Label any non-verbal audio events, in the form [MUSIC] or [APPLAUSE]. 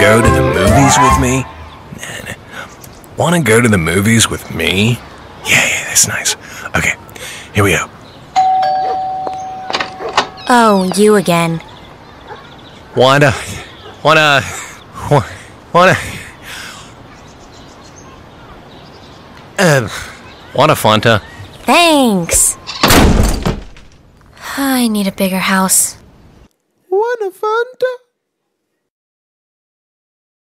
Go to the movies with me? Wanna go to the movies with me? Yeah, yeah, that's nice. Okay, here we go. Oh, you again. Wanna, wanna, wanna, um, wanna. Fanta? Thanks. [SIGHS] I need a bigger house. Wanna Fanta?